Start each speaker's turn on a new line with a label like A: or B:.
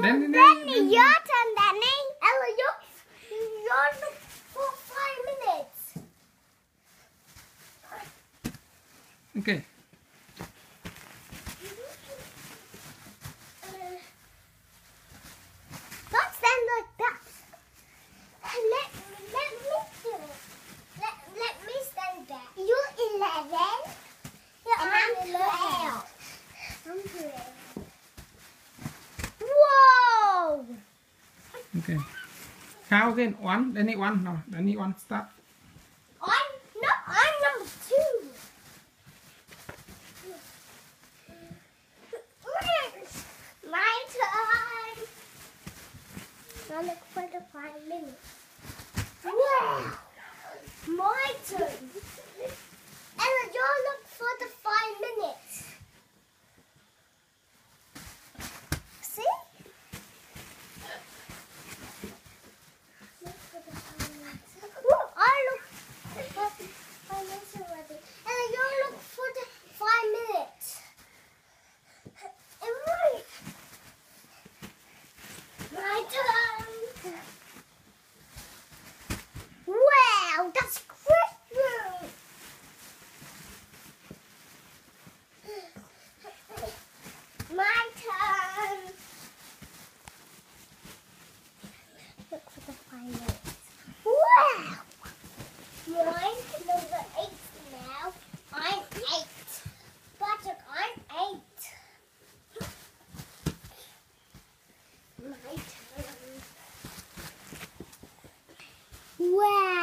A: ben,
B: ben,
A: ben,
B: your turn, Danny. Ella, your, your for five minutes.
A: Okay. Okay. Count again. One. Then need one. No. Then need one. Stop.
B: I'm no. I'm number two. My time. I look for the five minutes. Wow. My turn. Wow.